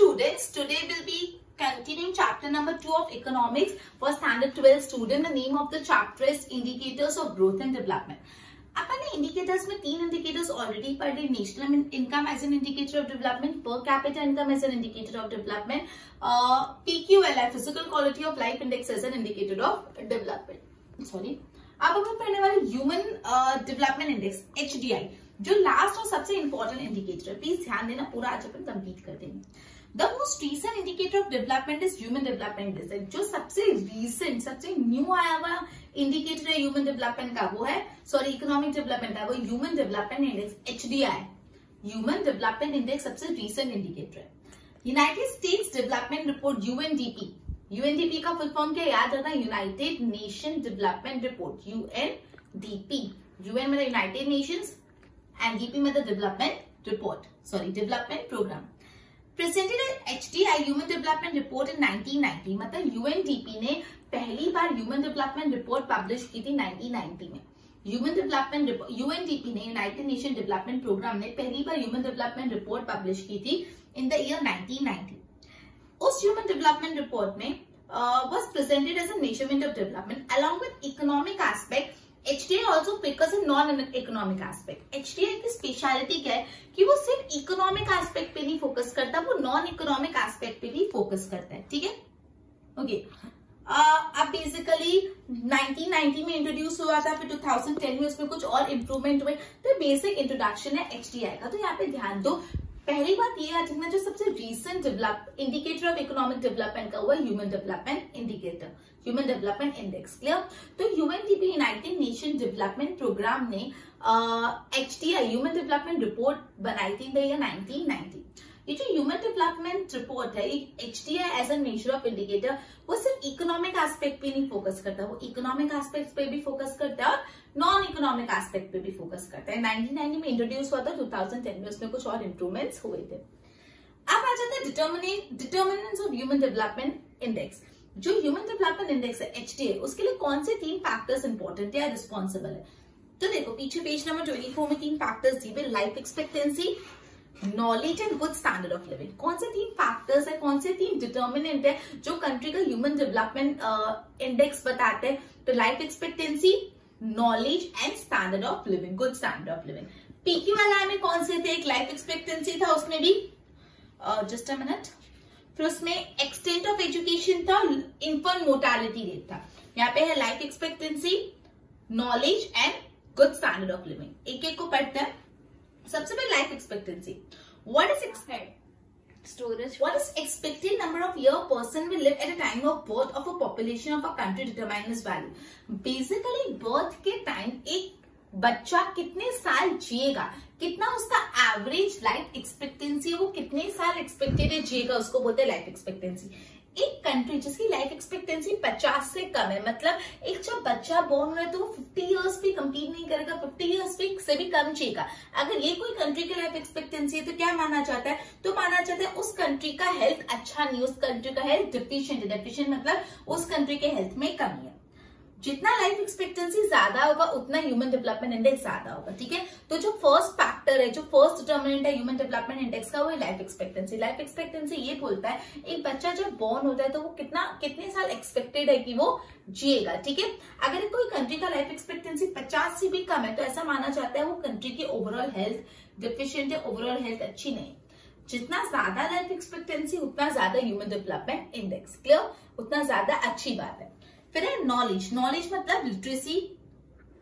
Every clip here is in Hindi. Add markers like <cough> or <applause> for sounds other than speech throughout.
students, today we'll be continuing chapter number 2 of economics for standard 12 student. The name of the chapter is indicators of growth and development. अपन इंडिकेटर्स में तीन इंडिकेटर्स ऑलरेडी पढ़े national income as an indicator of development per capital income as an indicator of development PQLI physical quality of life index as an indicator of development sorry अब हम पढ़ने वाले ह्यूमन डेवलपमेंट इंडेक्स एच जो लास्ट और सबसे इंपॉर्टेंट इंडिकेटर है। प्लीज़ ध्यान देना पूरा आज अपन कंप्लीट कर देंगे। The most recent indicator of development is human development index जो सबसे रीसेंट सबसे न्यू आया हुआ इंडिकेटर है ह्यूमन डेवलपमेंट का, वो है सॉरी इकोनॉमिक डेवलपमेंट का, वो human development index H human development index सबसे रीसेंट इंडिकेटर है। United States development report UNDP UNDP का फुल फॉर्म क्या याद रखना United Nation development report UNDP UN मतलब यूनाइटेड नेशंस एंड डीपी मतलब development report sorry development programme presented H D I human development report in 1990 मतलब यूएनडीपी ने पहली बार ह्यूमन डेवलपमेंट रिपोर्ट पब्लिश की थी 1990 में। ह्यूमन डेवलपमेंट यूएनडीपी ने यूनाइटेड नेशन डेवलपमेंट प्रोग्राम ने पहली बार ह्यूमन डेवलपमेंट रिपोर्ट पब्लिश की थी इन द ईयर 1990 उस ह्यूमन डेवलपमेंट रिपोर्ट में was presented as a measurement of development along with economic aspect HDI also because a non-economic aspect. HDI की स्पेशलिटी क्या है कि वो सिर्फ़ इकोनॉमिक एस्पेक्ट पे नहीं फोकस करता, वो नॉन इकोनॉमिक एस्पेक्ट पे भी फोकस करता है, ठीक है? ओके अब बेसिकली 1990 में इंट्रोड्यूस हुआ था, फिर 2010 में उसमें कुछ और इम्प्रूवमेंट हुए तो बेसिक इंट्रोडक्शन है एचडीआई का। तो यहाँ पे ध्यान दो पहली बात ये आज रखना जो सबसे recent develop indicator of economic development का हुआ human development indicator human development index clear तो UNDP United Nation development programme ने H D I human development report बनाई थी द ईयर 1990 ये जो ह्यूमन डेवलपमेंट रिपोर्ट है H D I as a major of indicator वो सिर्फ़ इकोनॉमिक एस्पेक्ट पे नहीं फोकस करता, वो इकोनॉमिक एस्पेक्ट पे भी फोकस करता है और नॉन इकोनॉमिक एस्पेक्ट पे भी फोकस करता है। 1990 में इंट्रोड्यूस हुआ था 2010 में उसमें कुछ और इम्प्रूवमेंट्स हुए थे। अब आ जाते हैं determinants of human development index जो ह्यूमन डेवलपमेंट इंडेक्स है एच उसके लिए कौन से तीन फैक्टर्स इंपॉर्टेंट या रिस्पॉन्सिबल है? तो देखो, पीछे पेज नंबर ट्वेंटी फोर में तीन फैक्टर्स दिए life expectancy knowledge and good standard of living कौन से तीन फैक्टर्स है, कौन से तीन डिटर्मिनेंट है जो कंट्री का ह्यूमन डेवलपमेंट इंडेक्स बताते हैं? तो life expectancy knowledge and standard of living good standard of living PQ वाला में कौन से थे? एक लाइफ एक्सपेक्टेंसी था उसमें भी। जस्ट अ मिनट फिर उसमें एक्सटेंट ऑफ़ एजुकेशन था इन्फर्ट मोर्टालिटी रेट था। यहाँ पे है life expectancy knowledge and good standard of living एक एक को पढ़ते हैं। सबसे पहले life expectancy what is storage what is expected number of your person will live at a time of birth of a population of a country determine value basically birth के टाइम एक बच्चा कितने साल जिएगा कितना उसका एवरेज लाइफ एक्सपेक्टेंसी है वो कितने साल एक्सपेक्टेड है जिएगा उसको बोलते हैं लाइफ एक्सपेक्टेंसी एक कंट्री जिसकी लाइफ एक्सपेक्टेंसी 50 से कम है मतलब एक जब बच्चा बोर्न हुआ है तो वो 50 इयर्स भी कंप्लीट नहीं करेगा 50 इयर्स भी से भी कम चाहिएगा अगर ये कोई कंट्री की लाइफ एक्सपेक्टेंसी है तो क्या माना जाता है? तो माना जाता है उस कंट्री का हेल्थ अच्छा नहीं उस कंट्री का हेल्थ डिफिशियंट है। डिफिशियंट मतलब उस कंट्री के हेल्थ में कमी है। जितना लाइफ एक्सपेक्टेंसी ज़्यादा होगा, उतना ह्यूमन डेवलपमेंट इंडेक्स ज़्यादा होगा, ठीक है? तो जो फ़र्स्ट फैक्टर है, जो फ़र्स्ट डिटर्मिनेंट है ह्यूमन डेवलपमेंट इंडेक्स का, वो लाइफ एक्सपेक्टेंसी लाइफ एक्सपेक्टेंसी ये बोलता है, एक बच्चा जब बॉर्न होता है तो वो कितना, कितने साल एक्सपेक्टेड है कि वो जिएगा, ठीक है? अगर कोई कंट्री का लाइफ एक्सपेक्टेंसी पचास से भी कम है तो ऐसा माना जाता है वो कंट्री की ओवरऑल हेल्थ डिफिशियंट है ओवरऑल हेल्थ अच्छी नहीं जितना ज़्यादा लाइफ एक्सपेक्टेंसी उतना ज़्यादा ह्यूमन डेवलपमेंट इंडेक्स क्लियर उतना ज़्यादा अच्छी बात है। फिर है नॉलेज नॉलेज मतलब लिटरेसी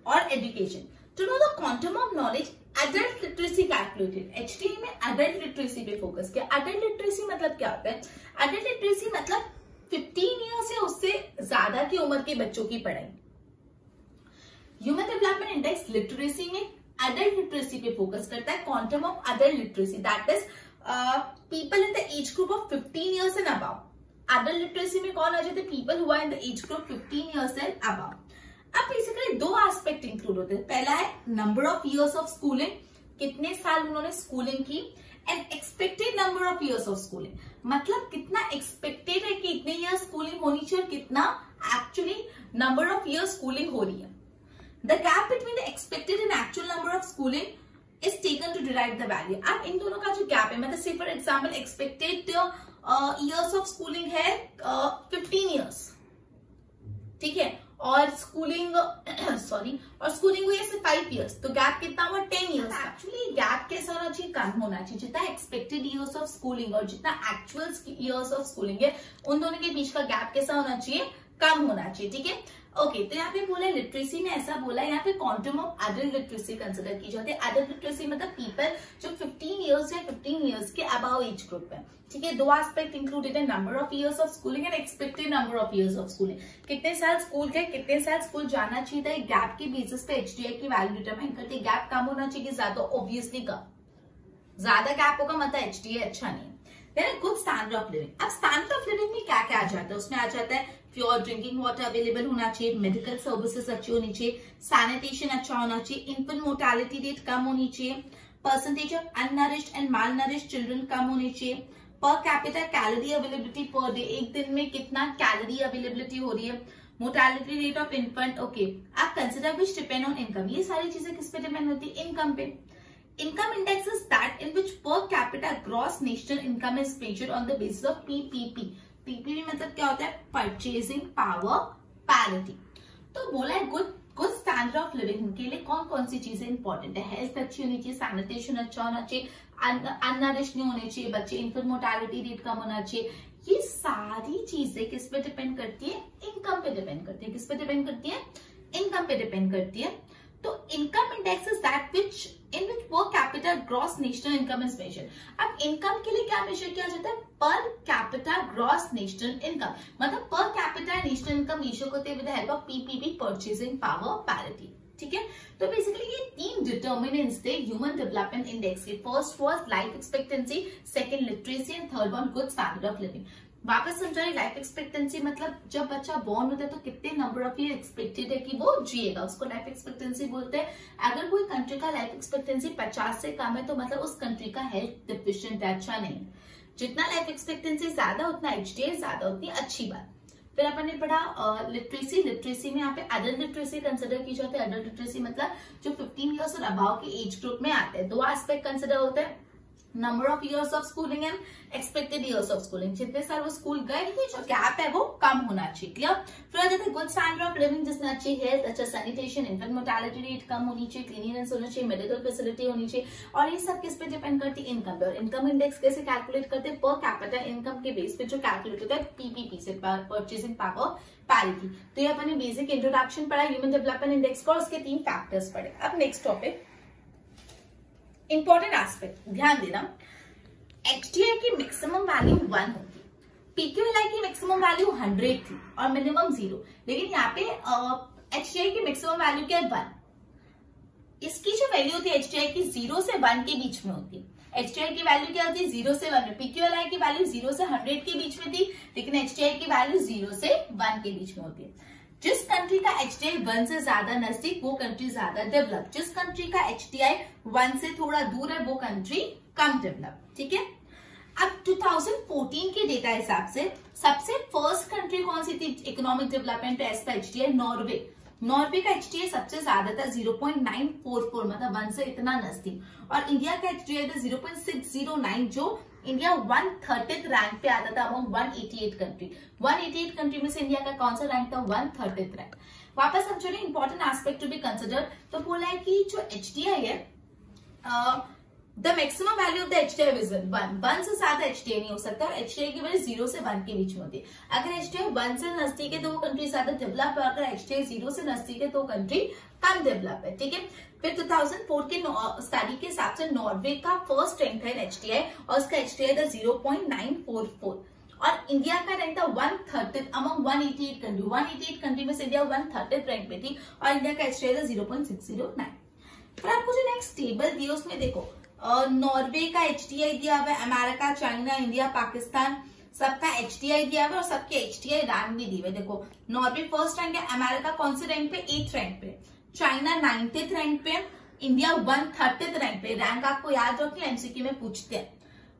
और education to know the quantum of knowledge adult literacy calculated H में अडल्ट लिटरेसी पे फोकस किया. अडल्ट लिटरेसी मतलब क्या होता है? अडल्ट लिटरेसी मतलब 15 ईयर से उससे ज़्यादा की उम्र के बच्चों की पढ़ाई. ह्यूमन डेवलपमेंट इंडेक्स लिटरेसी में अडल्ट लिटरेसी पे फोकस करता है. Quantum of adult literacy that is people in the age group of 15 years and above adult literacy में कौन आ जाते? पीपल हुआ in the age group 15 years and above अब बेसिकली दो एस्पेक्ट इंक्लूड होते हैं। पहला है number of years of schooling कितने साल उन्होंने स्कूलिंग की? And expected number of years of schooling मतलब कितना एक्सपेक्टेड है कि इतने ईयर स्कूलिंग होनी चाहिए और कितना actually number of year schooling हो रही है। The gap between the expected and actual number of schooling is taken to derive the value अब इन दोनों का जो गैप है मतलब से for example expected years of schooling है फिफ्टीन ईयर्स ठीक है? और स्कूलिंग सॉरी <clears throat> और स्कूलिंग हुई है फाइव इयर्स तो गैप कितना हुआ? टेन इयर्स एक्चुअली गैप कैसा होना चाहिए कम होना चाहिए? जितना एक्सपेक्टेड इयर्स ऑफ़ स्कूलिंग और जितना एक्चुअल इयर्स ऑफ़ स्कूलिंग है उन दोनों के बीच का गैप कैसा होना चाहिए? कम होना चाहिए ठीक है? ओके तो यहाँ पे बोला लिटरेसी में ऐसा बोला यहाँ पे quantum of adult literacy consider की जाती है। एडल्ट लिटरेसी मतलब पीपल जो 15 इयर्स या 15 इयर्स के अबाव एज ग्रुप है ठीक है, दो एस्पेक्ट इंक्लूडेड है number of years of schooling and expected number of years of schooling कितने साल स्कूल गए कितने साल स्कूल जाना चाहिए था गैप के बेसिस पे एच की वैल्यू डिटरमाइन करते गैप कम होना चाहिए ज़्यादा ऑब्वियसली कम। ज़्यादा गैप होगा मतलब एच अच्छा नहीं। गुड स्टैंडर्ड ऑफ़ लिविंग अब स्टैंडर्ड ऑफ़ लिविंग में क्या क्या आ जाता है? उसमें आ जाता है प्योर ड्रिंकिंग वाटर अवेलेबल होना चाहिए मेडिकल सर्विसेज़ अच्छी होनी चाहिए सैनिटेशन अच्छा होना चाहिए इन्फेंट मोर्टेलिटी रेट कम होनी चाहिए percentage of unnourished and malnourished children कम होनी चाहिए per capital calorie availability per day एक दिन में कितना कैलोरी अवेलेबिलिटी हो रही है mortality rate of infant okay आप consider which depend on income ये सारी चीज़ें किस पे डिपेंड होती है इनकम पे Income index is that in which per capita gross national income is measured on the basis of PPP. PPP मतलब क्या होता है? Purchasing Power, Parity. तो बोला है good good standard of living के लिए कौन कौन सी चीज़ें इंपॉर्टेंट है? हेल्थ अच्छी होनी चाहिए सैनिटेशन अच्छा होना चाहिए अनरिश नहीं होने चाहिए बच्चे इन्फेंट मोर्टेलिटी रेट कम होना चाहिए। ये सारी चीज़ें किस पे डिपेंड करती है? इनकम पे डिपेंड करती है। किस पे डिपेंड करती है? इनकम पे डिपेंड करती है। तो income index is that which in which per capital gross national income is measure अब इनकम के लिए क्या मेजर किया जाता है? पर कैपिटल ग्रॉस नेशनल इनकम मतलब per capital national income measure करते with help of PPP purchasing power parity ठीक है? तो बेसिकली ये तीन डिटर्मिनेंट्स थे ह्यूमन डेवलपमेंट इंडेक्स के. First was life expectancy second literacy and third one good standard of living वापस समझाए लाइफ एक्सपेक्टेंसी मतलब जब बच्चा बॉर्न होता है तो कितने नंबर ऑफ़ ईयर एक्सपेक्टेड है कि वो जिएगा। उसको लाइफ एक्सपेक्टेंसी बोलते हैं। अगर कोई कंट्री का लाइफ एक्सपेक्टेंसी पचास से कम है तो मतलब उस कंट्री का हेल्थ डिफिशियंट है अच्छा नहीं। जितना लाइफ एक्सपेक्टेंसी ज़्यादा, उतना एच ज़्यादा, उतनी अच्छी बात। फिर अपन ने पढ़ा लिटरेसी लिटरेसी में यहाँ पे अडल्ट लिटरेसी कंसिडर की जाती है। अडल्ट लिटरेसी मतलब जो 15 इयर्स और अबाव के एज ग्रुप में आते हैं। दो एस्पेक्ट कंसिडर होते हैं। Number of years of schooling and expected years of schooling जितने साल वो स्कूल गए थे, जो गैप है वो कम होना चाहिए क्लियर फिर आ जाते गुड स्टैंडर्ड ऑफ़ लिविंग जिसमें अच्छी हेल्थ अच्छा सैनिटेशन इन्फेंट मोर्टेलिटी रेट कम होनी चाहिए क्लीनिनेस होना चाहिए मेडिकल फैसिलिटी होनी चाहिए, और ये सब किस पे डिपेंड करती है? इनकम पे। और इनकम इंडेक्स कैसे कैलकुलेट करते हैं? पर कैपिटल इनकम के बेस पे जो कैलकुलेट होता है पीपीपी से परचेसिंग पावर पैरिटी तो ये अपने बेसिक इंट्रोडक्शन पढ़ा ह्यूमन डेवलपमेंट इंडेक्स का, और उसके तीन फैक्टर्स पढ़े। अब नेक्स्ट टॉपिक इंपॉर्टेंट एस्पेक्ट ध्यान देना। एक्सटीआई की मैक्सिमम वैल्यू वन होती। पीक्यूएलआई की मैक्सिमम वैल्यू हंड्रेड थी और मिनिमम ज़ीरो लेकिन यहाँ पे एचटीआई की मैक्सिमम वैल्यू क्या है? वन इसकी जो वैल्यू थी एचटीआई की ज़ीरो से वन के बीच में होती। एचटीआई की वैल्यू क्या होती? है ज़ीरो से वन में। पीक्यूएलआई की वैल्यू ज़ीरो से हंड्रेड के बीच में थी, लेकिन एचटीआई की वैल्यू ज़ीरो से वन के बीच में होती। है जिस कंट्री का एच वन से ज़्यादा नज़दीक, वो कंट्री ज़्यादा डेवलप जिस कंट्री का एच वन से थोड़ा दूर है, वो कंट्री कम डेवलप ठीक है? अब 2014 के डेटा हिसाब से, सबसे फ़र्स्ट कंट्री कौन सी थी? Economic development as per H Norway Norway का एच सबसे ज़्यादा था 0.944 मतलब वन से इतना नज़दीक. और इंडिया का एचडीआई था 0.609 जो इंडिया वन थर्टी रैंक पे आता था अमंग 188 कंट्री 188 कंट्री में से इंडिया का कौन सा रैंक था? वन थर्टी रैंक वापस हम जो important aspect to be consider तो बोला है कि जो एचडीआई है the maximum value of the H T is one one से ज़्यादा एच टी नहीं हो सकता और एच की वैल्यू ज़ीरो से वन के बीच में होती है। अगर एच टी वन से नज़दीक है तो वो कंट्री ज़्यादा डेवलप है अगर एच टी ज़ीरो से नज़दीक है तो कंट्री कम डेवलप है, ठीक है? फिर 2004 के स्टडी के हिसाब से नॉर्वे का फ़र्स्ट रैंक है एच टी आई और उसका एच डी था zero point nine four four और इंडिया का रैंक था one thirty among one eighty eight country one eighty eight country में से इंडिया वन थर्टी रैंक पे थी और इंडिया का एच टी आई था zero point six zero nine फिर आपको जो नेक्स्ट टेबल दिया उसमें देखो नॉर्वे का एचडीआई दिया हुआ है, अमेरिका, चाइना, इंडिया, पाकिस्तान, सबका एचडीआई दिया हुआ है और सबके एच रैंक भी दी हुए देखो, नॉर्वे फ़र्स्ट रैंक है, अमेरिका कौन से रैंक पे? एथ रैंक पे। चाइना नाइन्टी रैंक पे, इंडिया वन थर्टी रैंक पे। रैंक आपको याद रखिए एमसीक्यू में पूछते हैं।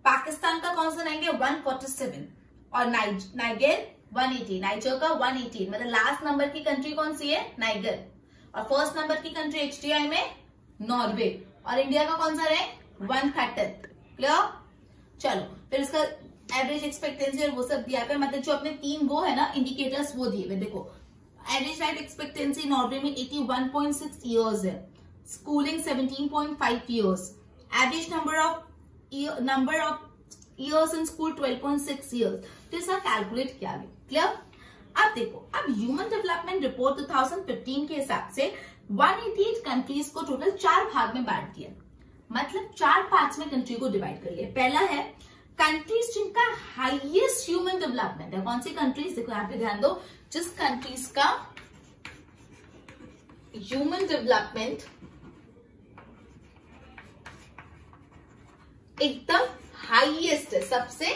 पाकिस्तान का कौन सा रैंक है? वन फोर्टी सेवन और नाइगर वन एटी नाइजर का वन एटी मतलब लास्ट नंबर की कंट्री कौन सी है? नाइगर और फ़र्स्ट नंबर की कंट्री एच में नॉर्वे और इंडिया का कौन सा रैंक वन थर्टी क्लियर चलो, फिर इसका एवरेज एक्सपेक्टेंसी और वो सब दिया फिर मतलब जो अपने तीन वो है ना इंडिकेटर्स वो दिए हुए, देखो। एवरेज लाइफ एक्सपेक्टेंसी नॉर्वे में 81.6 इयर्स है। Schooling 17.5 years average number of number of years in school 12.6 years तो इसका कैलकुलेट किया गया। क्लियर अब देखो, अब ह्यूमन डेवलपमेंट रिपोर्ट 2015 के हिसाब से 188 कंट्रीज़ को टोटल चार भाग में बांट दिया। मतलब चार पार्ट्स में कंट्री को डिवाइड कर लिया पहला है कंट्रीज़ जिनका हाईएस्ट ह्यूमन डेवलपमेंट है। कौन सी कंट्रीज़ देखो, यहाँ पे ध्यान दो। जिस कंट्रीज़ का ह्यूमन डेवलपमेंट एकदम हाईएस्ट है, सबसे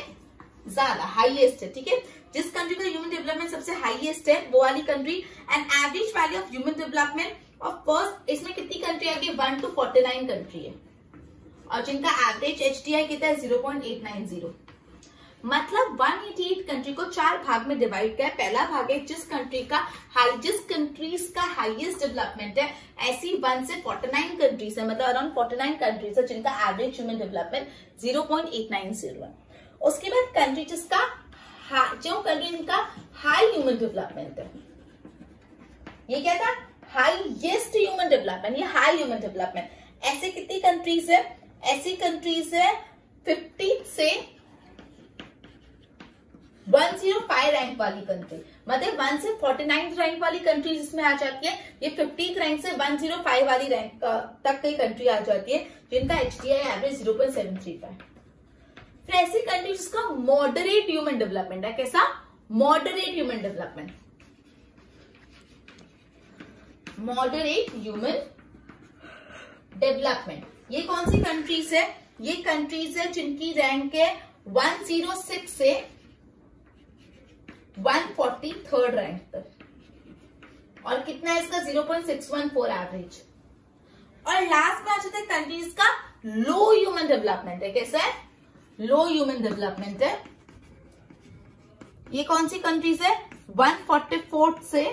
ज़्यादा हाईएस्ट है, ठीक है? जिस कंट्री का ह्यूमन डेवलपमेंट सबसे हाईएस्ट है, वो वाली country and average value of human development of course इसमें कितनी कंट्री आ गई one to forty nine country है। और जिनका एवरेज एच डी आई कितना है? Zero point eight nine zero मतलब 188 कंट्री को चार भाग में डिवाइड किया पहला भाग है, जिस कंट्री का हाई जिस कंट्रीज़ का हाईएस्ट डेवलपमेंट है, ऐसी वन से 49 कंट्रीज़ है। मतलब अराउंड 49 कंट्रीज़ है जिनका एवरेज ह्यूमन डेवलपमेंट 0.890 है। उसके बाद कंट्री जिसका जो कंट्री जिनका हाई ह्यूमन डेवलपमेंट है। ये क्या था? हाईएस्ट ह्यूमन डेवलपमेंट ये हाई ह्यूमन डेवलपमेंट ऐसे कितनी कंट्रीज़ है? ऐसी कंट्रीज़ है 50 से 105 रैंक वाली कंट्री मतलब 1 से 49 रैंक वाली कंट्री जिसमें आ जाती है, ये 50 रैंक से 105 वाली रैंक तक की कंट्री आ जाती है, जिनका H D I average zero point seven three five फिर ऐसी कंट्री जिसका मॉडरेट ह्यूमन डेवलपमेंट है, कैसा? Moderate human development moderate human development ये कौन सी कंट्रीज़ है? ये कंट्रीज़ है जिनकी रैंक है 106 से 143 रैंक तक। और कितना है इसका? 0.614 एवरेज और लास्ट में आ जाता है कंट्रीज़ का लो ह्यूमन डेवलपमेंट है। कैसा है? लो ह्यूमन डेवलपमेंट है। ये कौन सी कंट्रीज़ है? 144 से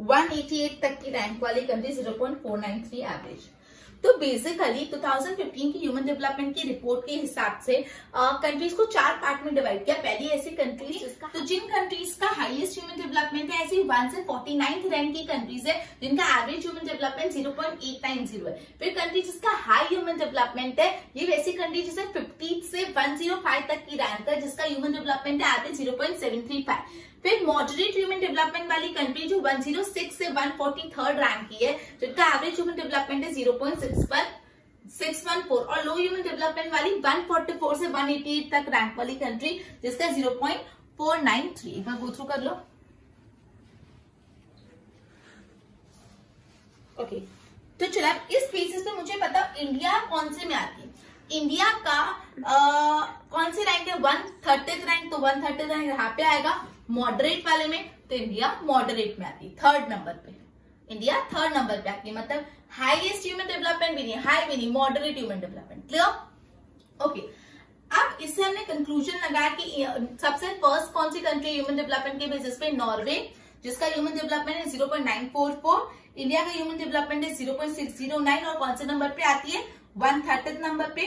188 तक की रैंक वाली कंट्री 0.493 एवरेज तो बेसिकली 2015 की ह्यूमन डेवलपमेंट की रिपोर्ट के हिसाब से कंट्रीज़ को चार पार्ट में डिवाइड किया। पहली ऐसी कंट्रीज़ तो जिन कंट्रीज़ का हाईएस्ट ह्यूमन डेवलपमेंट है ऐसी वन से फोर्टी रैंक की कंट्रीज़ है जिनका एवरेज ह्यूमन डेवलपमेंट ज़ीरो है। फिर कंट्री जिसका हाई ह्यूमन डेवलपमेंट है ये वैसी कंट्री जिसे फिफ्टी से वन तक की रैंक है जिसका ह्यूमन डेवलपमेंट है एवरेज ज़ीरो पॉइंट फिर मॉडरेट ह्यूमन डेवलपमेंट वाली कंट्री जो 106 से 143 रैंक की है जिनका एवरेज ह्यूमन डेवलपमेंट है 0.6 पर 614 और लो ह्यूमन डेवलपमेंट वाली 144 से 188 तक रैंक वाली कंट्री जिसका 0.493 एक बार गो थ्रू कर लो। Okay okay. तो चला इस बेसिस पे मुझे पता इंडिया कौन से में आती है। इंडिया का आ, कौन सी रैंक है? वन थर्टी रैंक तो वन थर्टी रैंक यहाँ पे आएगा। मॉडरेट वाले में तो इंडिया मॉडरेट में आती थर्ड नंबर पे। इंडिया थर्ड नंबर पे आती मतलब हाईएस्ट ह्यूमन डेवलपमेंट भी नहीं हाई भी नहीं moderate human development clear okay अब इससे हमने कंक्लूजन लगाया कि सबसे फ़र्स्ट कौन सी कंट्री ह्यूमन डेवलपमेंट के बेसिस पे? नॉर्वे जिसका ह्यूमन डेवलपमेंट है zero point nine four four India का ह्यूमन डेवलपमेंट है zero point six zero nine और कौन से नंबर पे आती है? वन थर्टी नंबर पे।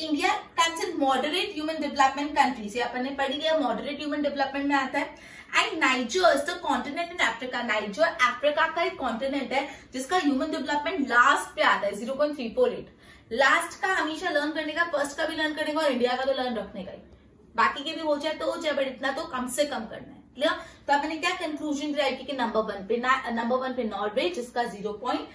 India consider moderate human development countries अपन ने पढ़ी गया मॉडरेट ह्यूमन डेवलपमेंट में आता है। And Niger is the continent in Africa Niger Africa का एक कॉन्टिनेंट है, जिसका ह्यूमन डेवलपमेंट लास्ट पे आता है zero point three four eight last का हमेशा लर्न करने का फ़र्स्ट का भी लर्न करने का और इंडिया का तो लर्न रखने का ही। बाकी के भी हो जाए तो हो जाए बट इतना तो कम से कम करना है। क्लियर तो आपने क्या कंक्लूजन ड्राइव की नंबर वन पे नंबर वन पे नॉर्वे जिसका zero point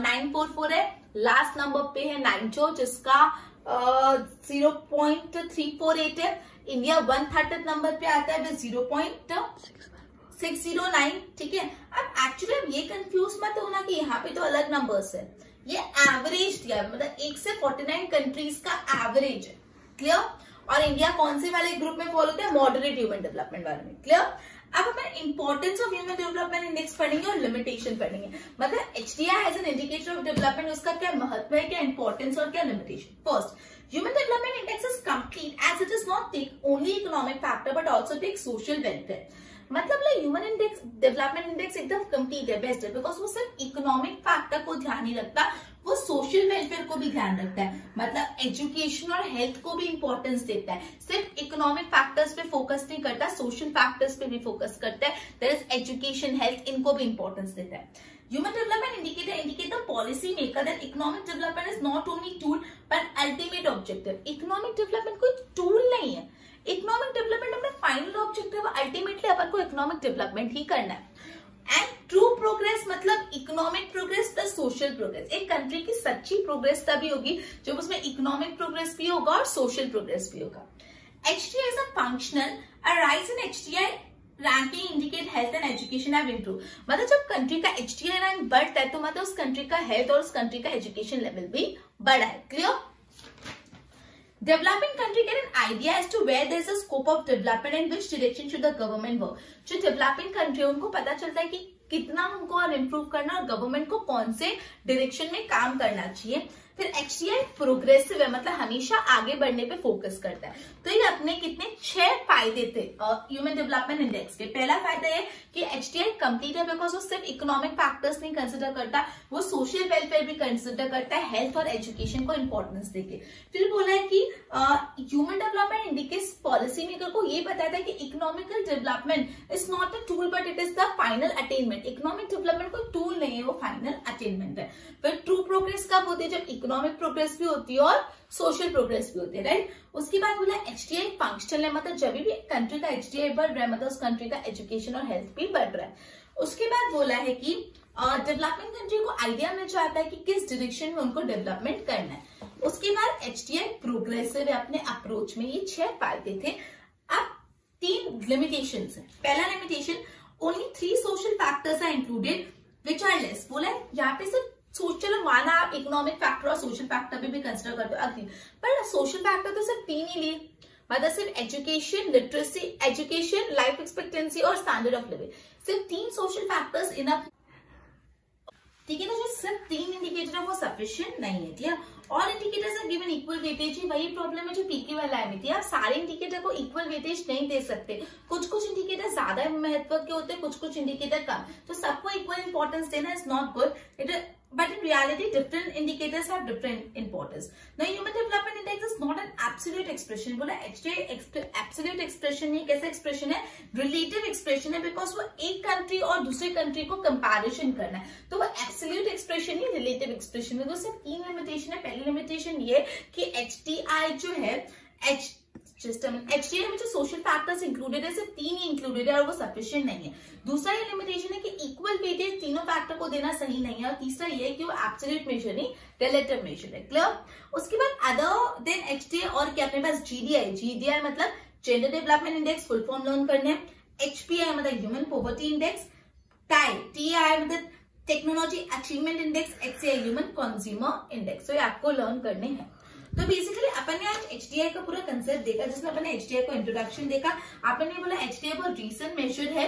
nine four four है। लास्ट नंबर पे है नाइजो जिसका zero point three four eight है। इंडिया वन थर्टी नंबर पे आता है zero point six zero nine, ठीक है? अब एक्चुअली अब ये कंफ्यूज मत होना कि यहाँ पे तो अलग नंबर्स है। ये एवरेज दिया मतलब एक से फोर्टी नाइन कंट्रीज़ का एवरेज है। क्लियर और इंडिया कौन से वाले ग्रुप में फॉलो होता है मॉडरेट ह्यूमन डेवलपमेंट वाले में। क्लियर अब अपन importance of human development index पढ़ेंगे और लिमिटेशन पढ़ेंगे मतलब H D as an indicator of development उसका क्या महत्व है, क्या इंपॉर्टेंस और क्या limitation first human development index is complete as it is not take only economic factor but also take social welfare. मतलब ह्यूमन इंडेक्स डेवलपमेंट इंडेक्स एकदम कंप्लीट है बेस्ट है बिकॉज़ वो सिर्फ़ इकोनॉमिक फैक्टर को ध्यान नहीं रखता, वो सोशल वेलफेयर को भी ध्यान रखता है। मतलब एजुकेशन और हेल्थ को भी इंपॉर्टेंस देता है। सिर्फ़ इकोनॉमिक फैक्टर्स पे फोकस नहीं करता सोशल फैक्टर्स पे भी फोकस करता है। दर इज़ एजुकेशन हेल्थ इनको भी इंपॉर्टेंस देता है। Human development indicator indicate the policy maker, that economic development is not only tool, but ultimate objective. Economic development कोई tool नहीं है। इकोनॉमिक डेवलपमेंट अपना फाइनल ऑब्जेक्टिव अल्टीमेटली अपन को इकोनॉमिक डेवलपमेंट ही करना है। एंड ट्रू प्रोग्रेस मतलब economic progress plus social progress एक कंट्री की सच्ची प्रोग्रेस तभी होगी जब उसमें इकोनॉमिक प्रोग्रेस भी होगा और सोशल प्रोग्रेस भी होगा। H T a functional rise in H T I ranking indicate health and education have improve मतलब जब कंट्री का एच टी आई रैंक बढ़ता है तो मतलब उस कंट्री का हेल्थ और उस कंट्री का एजुकेशन लेवल भी बढ़ा है। Clear Developing country get an idea as to where there is a scope of development and which direction should the government work. जो developing country उनको पता चलता है कि कितना उनको और इम्प्रूव करना और गवर्नमेंट को कौन से डायरेक्शन में काम करना चाहिए? फिर एचडीआई प्रोग्रेसिव है मतलब हमेशा आगे बढ़ने पे फोकस करता है। तो ये अपने कितने? छह फ़ायदे थे ह्यूमन डेवलपमेंट इंडेक्स के। पहला फ़ायदा है कि एचडीआई कंप्लीट है बिकॉज़ वो सिर्फ़ इकोनॉमिक फैक्टर्स नहीं कंसिडर करता, वो सोशल वेलफेयर भी कंसिडर करता है हेल्थ और एजुकेशन को इंपॉर्टेंस देके। फिर बोला है कि human development indices policy maker को ये बताया था कि economical development is not a tool but it is the final attainment economic development कोई टूल नहीं है, वो फाइनल अटेनमेंट है। फिर ट्रू प्रोग्रेस कब होती है? जब इकोनॉमिक प्रोग्रेस भी होती है और सोशल प्रोग्रेस भी होती है राइट उसके बाद बोला एचडीआई फंक्शनल है मतलब जब भी कंट्री का एचडीआई बढ़ रहा है मतलब उस कंट्री का एजुकेशन और हेल्थ भी बढ़ रहा है। उसके बाद बोला है कि डेवलपिंग कंट्री को आइडिया मिल जाता है कि किस डायरेक्शन में उनको डेवलपमेंट करना है। उसके बाद एचडीआई प्रोग्रेसिव है, अपने अप्रोच में ये छह फ़ायदे थे। अब तीन लिमिटेशन है। पहला limitation only three social factors are included which are less बोला यहाँ पे सिर्फ़ सोच चलो माना आप इकोनॉमिक फैक्टर और सोशल फैक्टर भी, भी कंसिडर करते हो अग्री पर सोशल फैक्टर तो सिर्फ़ तीन ही लिए। मतलब सिर्फ़ education literacy education life expectancy और स्टैंडर्ड ऑफ़ लिविंग सिर्फ़ तीन सोशल फैक्टर्स इनफ ठीक है ना जो सिर्फ़ तीन इंडिकेटर है वो सफिशियंट नहीं है ठीक है all indicators are equal weightage ही वही प्रॉब्लम है जो पीके वाला है थी आप सारे इंडिकेटर को इक्वल वेटेज नहीं दे सकते। कुछ कुछ इंडिकेटर ज़्यादा महत्व के होते हैं कुछ कुछ इंडिकेटर कम। तो सबको इक्वल इंपॉर्टेंस देना is not good it But in reality, different indicators have different importance. Now, Human Development Index is not an absolute expression. बोला HDI absolute expression नहीं कैसा expression है relative expression है because वो एक country और दूसरे country को comparison करना है तो वो absolute expression नहीं relative expression है तो सिर्फ़ तीन limitation है पहली limitation ये कि HDI जो है H सिस्टम एचडीआई में जो सोशल फैक्टर्स इंक्लूडेड है, सिर्फ़ तीन ही इंक्लूडेड है और वो सफिशियंट नहीं है। दूसरा ये लिमिटेशन है कि इक्वल वेटेज तीनों फैक्टर को देना सही नहीं है और तीसरा ये है कि वो एब्सोल्यूट मेजर नहीं रिलेटिव मेजर है। क्लियर उसके बाद अदर देन एचडीआई और क्या अपने पास जीडीआई जीडीआई मतलब gender development index full form learn करने एचपीआई मतलब human poverty index TAI TI मतलब technology achievement index XI human consumer index तो ये आपको लर्न करने हैं। तो बेसिकली अपन ने आज एचडीआई का पूरा कंसेप्ट देखा, जिसमें अपन ने एचडीआई को इंट्रोडक्शन देखा। अपन ने बोला एचडीआई बहुत रिसेंट मेजर है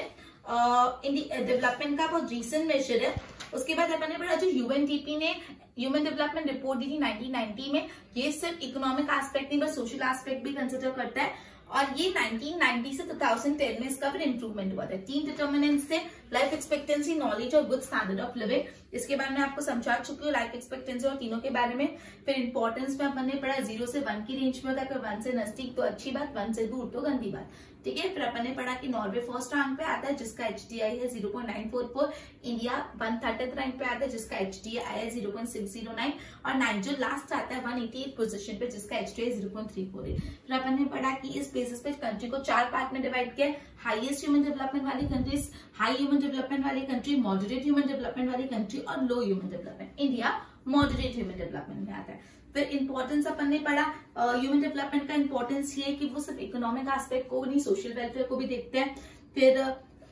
डेवलपमेंट का बहुत रिसेंट मेजर है। उसके बाद अपन ने पढ़ा जो यूएनडीपी ने ह्यूमन डेवलपमेंट रिपोर्ट दी थी 1990 में, ये सिर्फ़ इकोनॉमिक एस्पेक्ट नहीं, बस सोशल एस्पेक्ट भी कंसिडर करता है। और ये 1990 से 2010 में इसका फिर इंप्रूवमेंट हुआ था। तीन डिटर्मिनेंट थे लाइफ एक्सपेक्टेंसी नॉलेज और गुड स्टैंडर्ड ऑफ़ लिविंग इसके बारे में आपको समझा चुकी हूँ लाइफ एक्सपेक्टेंसी और तीनों के बारे में। फिर इंपॉर्टेंस में अपन ने पढ़ा ज़ीरो से वन की रेंज में है वन से नज़दीक तो अच्छी बात वन से दूर तो गंदी बात। ठीक है? फिर अपन ने पढ़ा कि नॉर्वे फ़र्स्ट रैंक पे आता है, जिसका एच है zero point nine four four India one thirty rank पे आता है, जिसका एच आया है zero point six zero nine और नाइन जो लास्ट आता है वन एटी एट पोजिशन पे, जिसका एच है zero point three four eight फिर अपन ने पढ़ा कि इस बेसिस पे कंट्री को चार पार्ट में डिवाइड किया हाईएस्ट ह्यूमन डेवलपमेंट वाली कंट्रीज़ हाई ह्यूमन डेवलपमेंट वाली कंट्री मॉडरेट ह्यूमन डेवलपमेंट वाली कंट्री और low human development India moderate human development में आता है। फिर इंपॉर्टेंस अपन ने पढ़ा ह्यूमन डेवलपमेंट का इंपॉर्टेंस ये है कि वो सिर्फ़ इकोनॉमिक एस्पेक्ट को नहीं सोशल वेलफेयर को भी देखते हैं। फिर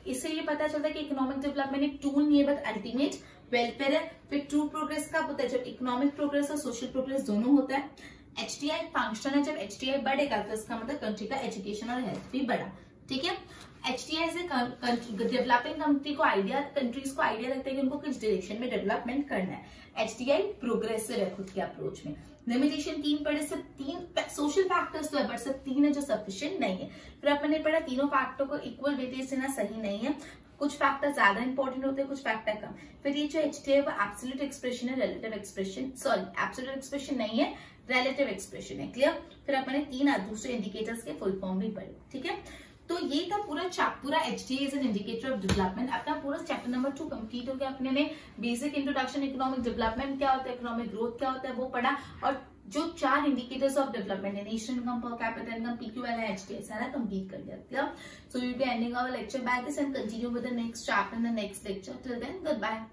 इससे ये पता चलता है कि इकोनॉमिक डेवलपमेंट एक टूल नहीं है बट अल्टीमेट वेलफेयर है। फिर ट्रू प्रोग्रेस का होता है, जब इकोनॉमिक प्रोग्रेस और सोशल प्रोग्रेस दोनों होता है। एच फ़ंक्शन है, जब एच बढ़ेगा तो इसका मतलब कंट्री का एजुकेशन और हेल्थ भी बढ़ा। ठीक है? H T S developing company को आइडिया कंट्रीज़ को आइडिया लगता है कि उनको किस डायरेक्शन में डेवलपमेंट करना है। एच टी आई प्रोग्रेसिव है खुद के अप्रोच में। लिमिटेशन तीन पढ़े सिर्फ़ तीन सोशल फैक्टर्स तो है बट सिर्फ़ तीन है जो सफिशियंट नहीं है। फिर अपन पढ़ा तीनों फैक्टर को इक्वल वेटेज देना सही नहीं है। कुछ फैक्टर ज़्यादा इंपॉर्टेंट होते हैं, कुछ फैक्टर कम। फिर ये जो एच टी है वो एब्सोल्यूट एक्सप्रेशन है relative expression sorry absolute expression नहीं है रिलेटिव एक्सप्रेशन है। क्लियर फिर अपने तीन दूसरे इंडिकेटर्स के फुल फॉर्म भी पढ़े, ठीक है? तो ये था पूरा पूरा H D as an indicator of development अपना पूरा चैप्टर नंबर टू कंप्लीट हो गया। अपने ने बेसिक इंट्रोडक्शन इकोनॉमिक डेवलपमेंट क्या होता है इकोनॉमिक ग्रोथ क्या होता है, वो पढ़ा। और जो चार इंडिकेटर्स ऑफ़ डेवलपमेंट है national income per capita income PQL and HDS है ना कंप्लीट कर दिया। So you be ending our lecture by this and continue with the next chapter in the next lecture till then good bye